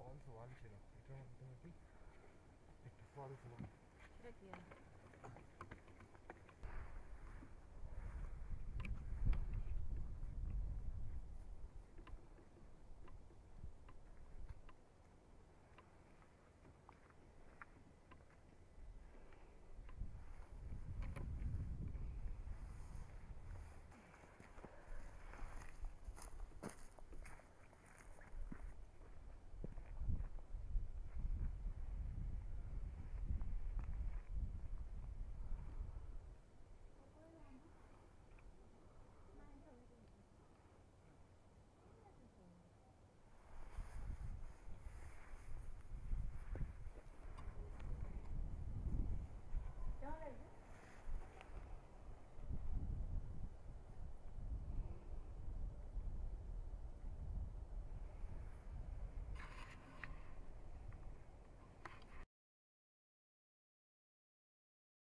দেখলাম এখানে ফলস ওয়াল ছিল এটার মাধ্যমে কি